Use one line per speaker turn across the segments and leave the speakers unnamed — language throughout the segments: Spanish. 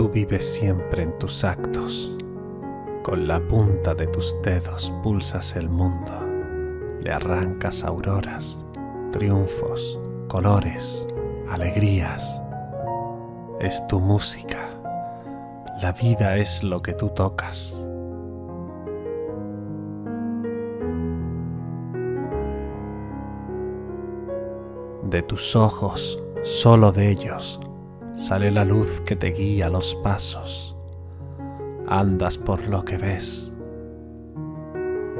Tú vives siempre en tus actos. Con la punta de tus dedos pulsas el mundo. Le arrancas auroras, triunfos, colores, alegrías. Es tu música. La vida es lo que tú tocas. De tus ojos, solo de ellos, sale la luz que te guía los pasos. Andas por lo que ves,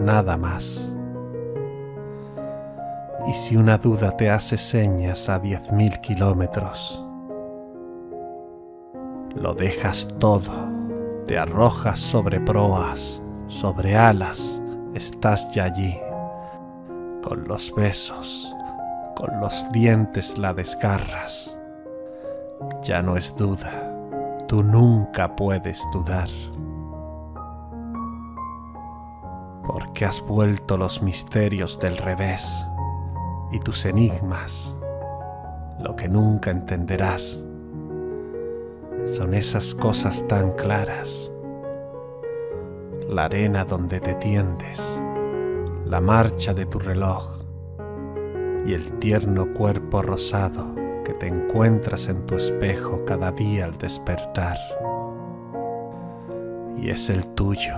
nada más. Y si una duda te hace señas a diez mil kilómetros, lo dejas todo, te arrojas sobre proas, sobre alas, estás ya allí, con los besos, con los dientes la desgarras. Ya no es duda, tú nunca puedes dudar. Porque has vuelto los misterios del revés y tus enigmas, lo que nunca entenderás, son esas cosas tan claras. La arena donde te tiendes, la marcha de tu reloj, y el tierno cuerpo rosado te encuentras en tu espejo cada día al despertar. Y es el tuyo.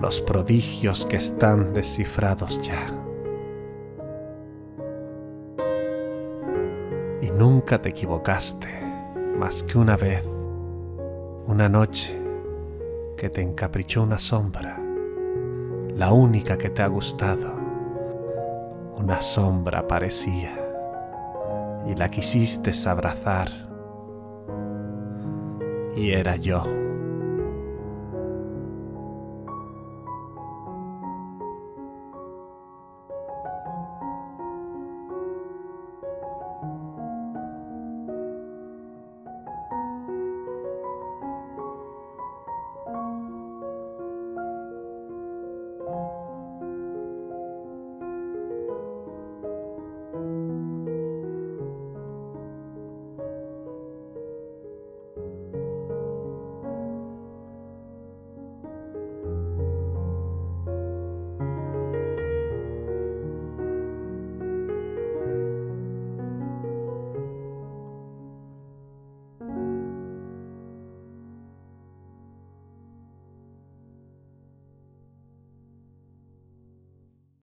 Los prodigios que están descifrados ya. Y nunca te equivocaste más que una vez, una noche que te encaprichó una sombra, la única que te ha gustado una sombra parecía y la quisiste abrazar y era yo.